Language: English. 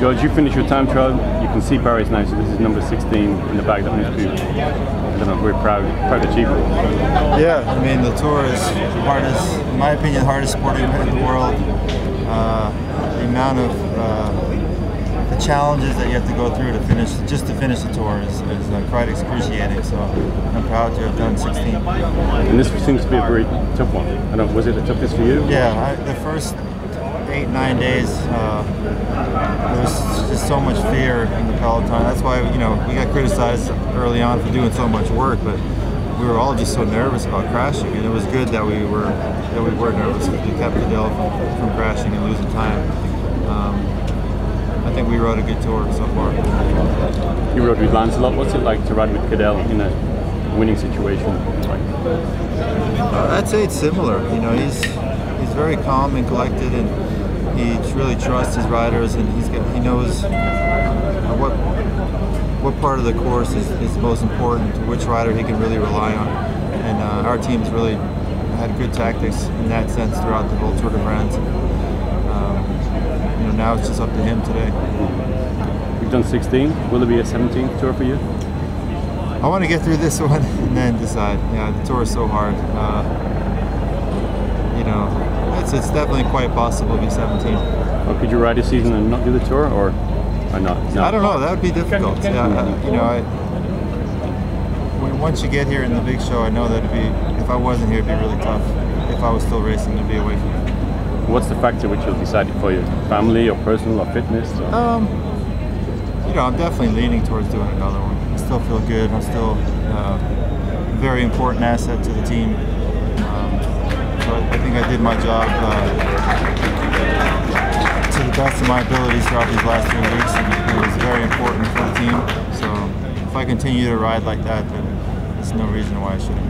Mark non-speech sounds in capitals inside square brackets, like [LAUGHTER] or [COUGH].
George, you finish your time trial. You can see Paris now. So this is number 16 in the bag. That must be, I don't know, very proud, proud achievement. Yeah, I mean the tour is the hardest, in my opinion, the hardest sporting event in the world. Uh, the amount of uh, the challenges that you have to go through to finish, just to finish the tour, is, is uh, quite excruciating. So I'm proud to have done 16. And this seems to be a very tough one. I don't. Was it a toughest for you? Yeah, I, the first eight nine days, uh, there was just so much fear in the peloton. That's why you know we got criticized early on for doing so much work, but we were all just so nervous about crashing, and it was good that we were that we were nervous because we kept Cadel from, from crashing and losing time. Um, I think we rode a good tour so far. You rode with Lance a lot. What's it like to ride with Cadel in a winning situation? Like, I'd say it's similar. You know, he's he's very calm and collected, and he really trusts his riders, and he's got, he knows what what part of the course is, is most important, which rider he can really rely on, and uh, our team's really had good tactics in that sense throughout the whole Tour de France. Um, you know, now it's just up to him today. you've done 16. Will it be a 17th tour for you? I want to get through this [LAUGHS] one and then decide. Yeah, the tour is so hard. Uh, it's, it's definitely quite possible to be 17. Or could you ride a season and not do the tour, or or not? No. I don't know. That would be difficult. Yeah, uh, you know, I, when, once you get here in the big show, I know that it'd be. If I wasn't here, it'd be really tough. If I was still racing, to be away from it. What's the factor which will decide it for you? Family or personal or fitness? Or? Um, you know, I'm definitely leaning towards doing another one. I still feel good. I'm still uh, a very important asset to the team. I did my job uh, to the best of my abilities throughout these last three weeks, and it was very important for the team. So if I continue to ride like that, then there's no reason why I shouldn't.